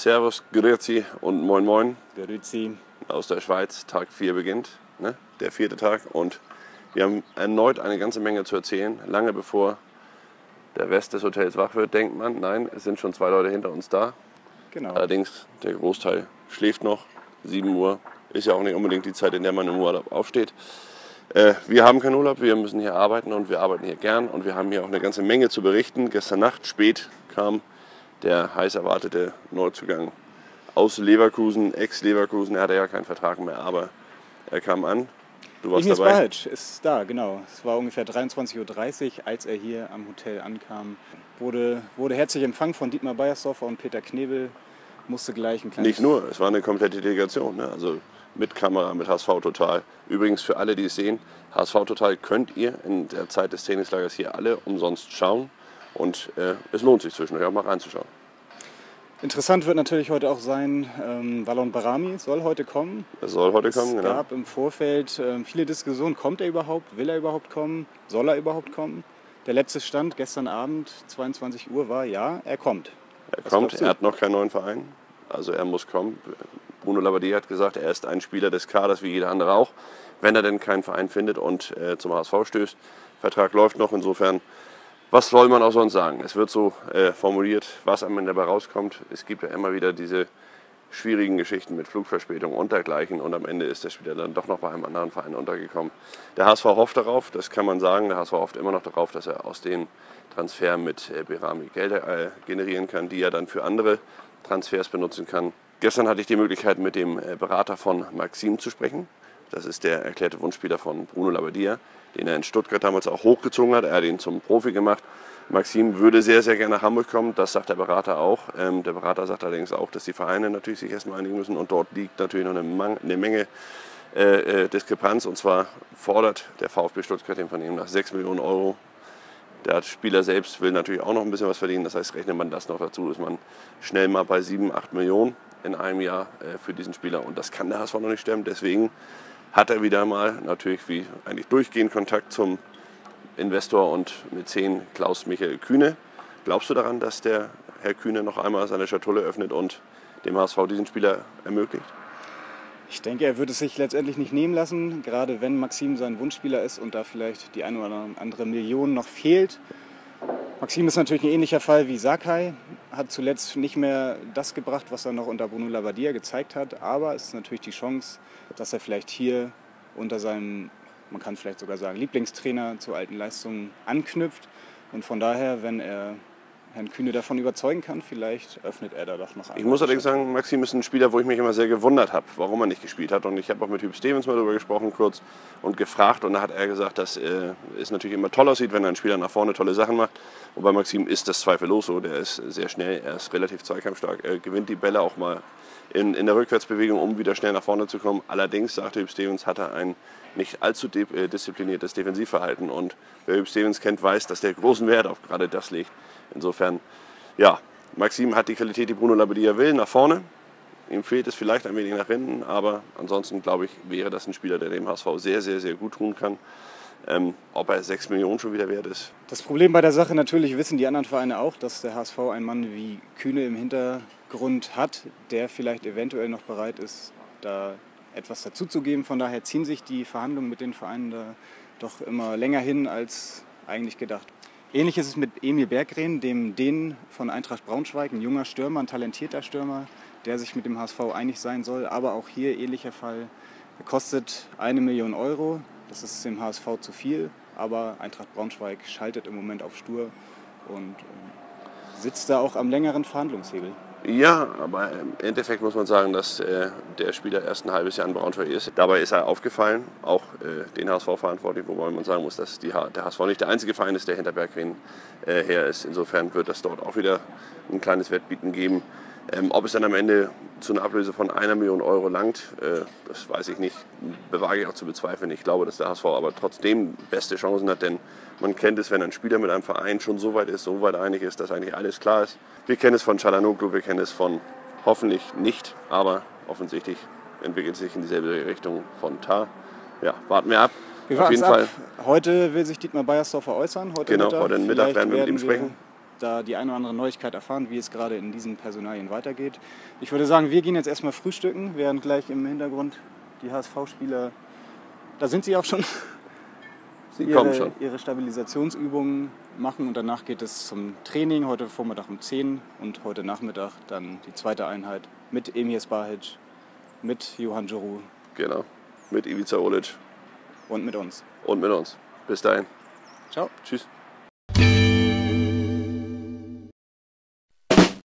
Servus, Grüezi und Moin Moin Grüezi. aus der Schweiz. Tag 4 beginnt, ne? der vierte Tag. Und wir haben erneut eine ganze Menge zu erzählen. Lange bevor der Rest des Hotels wach wird, denkt man, nein, es sind schon zwei Leute hinter uns da. Genau. Allerdings, der Großteil schläft noch. 7 Uhr ist ja auch nicht unbedingt die Zeit, in der man im Urlaub aufsteht. Äh, wir haben keinen Urlaub, wir müssen hier arbeiten und wir arbeiten hier gern und wir haben hier auch eine ganze Menge zu berichten. Gestern Nacht spät kam der heiß erwartete Neuzugang aus Leverkusen, Ex-Leverkusen. Er hatte ja keinen Vertrag mehr, aber er kam an. Du warst Ignis dabei. Bajic ist da, genau. Es war ungefähr 23.30 Uhr, als er hier am Hotel ankam. Wurde, wurde herzlich empfangen von Dietmar Beiersdorfer und Peter Knebel. Musste gleich ein kleines... Nicht nur, es war eine komplette Delegation. Ne? Also mit Kamera, mit HSV Total. Übrigens für alle, die es sehen, HSV Total könnt ihr in der Zeit des Trainingslagers hier alle umsonst schauen. Und äh, es lohnt sich zwischendurch auch mal reinzuschauen. Interessant wird natürlich heute auch sein, ähm, Wallon Barami soll heute kommen. Es soll heute kommen, Es genau. gab im Vorfeld ähm, viele Diskussionen, kommt er überhaupt, will er überhaupt kommen, soll er überhaupt kommen. Der letzte Stand gestern Abend, 22 Uhr, war ja, er kommt. Er Was kommt, er hat noch keinen neuen Verein. Also er muss kommen. Bruno Labbadia hat gesagt, er ist ein Spieler des Kaders wie jeder andere auch. Wenn er denn keinen Verein findet und äh, zum HSV stößt, Vertrag läuft noch. Insofern, was soll man auch sonst sagen? Es wird so äh, formuliert, was am Ende dabei rauskommt. Es gibt ja immer wieder diese schwierigen Geschichten mit Flugverspätung und dergleichen. Und am Ende ist der Spieler dann doch noch bei einem anderen Verein untergekommen. Der HSV hofft darauf, das kann man sagen. Der HSV hofft immer noch darauf, dass er aus dem Transfer mit äh, Berami Gelder äh, generieren kann, die er dann für andere Transfers benutzen kann. Gestern hatte ich die Möglichkeit, mit dem äh, Berater von Maxim zu sprechen. Das ist der erklärte Wunschspieler von Bruno Labbadia, den er in Stuttgart damals auch hochgezogen hat. Er hat ihn zum Profi gemacht. Maxim würde sehr, sehr gerne nach Hamburg kommen. Das sagt der Berater auch. Ähm, der Berater sagt allerdings auch, dass die Vereine natürlich sich erstmal einigen müssen. Und dort liegt natürlich noch eine, Mang eine Menge äh, äh, Diskrepanz. Und zwar fordert der VfB Stuttgart den ihm nach 6 Millionen Euro. Der Spieler selbst will natürlich auch noch ein bisschen was verdienen. Das heißt, rechnet man das noch dazu, ist man schnell mal bei 7, 8 Millionen in einem Jahr äh, für diesen Spieler. Und das kann der HSV noch nicht stemmen. Deswegen hat er wieder mal natürlich wie eigentlich durchgehend Kontakt zum Investor und Mäzen Klaus Michael Kühne. Glaubst du daran, dass der Herr Kühne noch einmal seine Schatulle öffnet und dem HSV diesen Spieler ermöglicht? Ich denke, er wird es sich letztendlich nicht nehmen lassen, gerade wenn Maxim sein Wunschspieler ist und da vielleicht die eine oder andere Million noch fehlt. Maxim ist natürlich ein ähnlicher Fall wie Sakai, hat zuletzt nicht mehr das gebracht, was er noch unter Bruno Labbadia gezeigt hat, aber es ist natürlich die Chance, dass er vielleicht hier unter seinem, man kann vielleicht sogar sagen, Lieblingstrainer zu alten Leistungen anknüpft. Und von daher, wenn er Herrn Kühne davon überzeugen kann, vielleicht öffnet er da doch noch Ich muss allerdings sagen, Maxim ist ein Spieler, wo ich mich immer sehr gewundert habe, warum er nicht gespielt hat. Und ich habe auch mit Hüb Stevens mal darüber gesprochen kurz und gefragt. Und da hat er gesagt, dass äh, es natürlich immer toll aussieht, wenn ein Spieler nach vorne tolle Sachen macht. Und bei Maxim ist das zweifellos so. Der ist sehr schnell, er ist relativ zweikampfstark. Er gewinnt die Bälle auch mal in, in der Rückwärtsbewegung, um wieder schnell nach vorne zu kommen. Allerdings, sagte Hüb Stevens, hat er ein nicht allzu äh, diszipliniertes Defensivverhalten. Und wer Hüb Stevens kennt, weiß, dass der großen Wert auf gerade das legt. Insofern, ja, Maxim hat die Qualität, die Bruno Labbadia will, nach vorne. Ihm fehlt es vielleicht ein wenig nach hinten, aber ansonsten glaube ich, wäre das ein Spieler, der dem HSV sehr, sehr, sehr gut tun kann. Ähm, ob er 6 Millionen schon wieder wert ist, Das Problem bei der Sache natürlich wissen die anderen Vereine auch, dass der HSV einen Mann wie Kühne im Hintergrund hat, der vielleicht eventuell noch bereit ist, da etwas dazuzugeben. Von daher ziehen sich die Verhandlungen mit den Vereinen da doch immer länger hin als eigentlich gedacht. Ähnlich ist es mit Emil Berggren, dem Dänen von Eintracht Braunschweig, ein junger Stürmer, ein talentierter Stürmer, der sich mit dem HSV einig sein soll. Aber auch hier ähnlicher Fall. Er kostet eine Million Euro. Das ist dem HSV zu viel. Aber Eintracht Braunschweig schaltet im Moment auf Stur und äh, sitzt da auch am längeren Verhandlungshebel. Ja, aber im Endeffekt muss man sagen, dass äh, der Spieler erst ein halbes Jahr in Braunschweig ist. Dabei ist er aufgefallen, auch äh, den HSV-Verantwortlichen, wobei man sagen muss, dass die H der HSV nicht der einzige Verein ist, der hinter Berggren äh, her ist. Insofern wird es dort auch wieder ein kleines Wettbieten geben. Ähm, ob es dann am Ende zu einer Ablöse von einer Million Euro langt, äh, das weiß ich nicht. Bewage ich auch zu bezweifeln. Ich glaube, dass der HSV aber trotzdem beste Chancen hat, denn man kennt es, wenn ein Spieler mit einem Verein schon so weit ist, so weit einig ist, dass eigentlich alles klar ist. Wir kennen es von Chalanoglu, wir kennen es von hoffentlich nicht, aber offensichtlich entwickelt es sich in dieselbe Richtung von Tar. Ja, warten wir ab. Wir Auf jeden ab. Fall. Heute will sich Dietmar Beiersdorfer äußern. Heute Genau, Mittag. heute Mittag werden wir mit ihm sprechen. Da die eine oder andere Neuigkeit erfahren, wie es gerade in diesen Personalien weitergeht. Ich würde sagen, wir gehen jetzt erstmal frühstücken, während gleich im Hintergrund die HSV-Spieler, da sind sie auch schon, Sie ihre, kommen schon. ihre Stabilisationsübungen machen und danach geht es zum Training, heute Vormittag um 10 und heute Nachmittag dann die zweite Einheit mit Emir Spahic, mit Johann Joru Genau. Mit Ivica Olic und mit uns. und mit uns. Bis dahin. Ciao. Tschüss.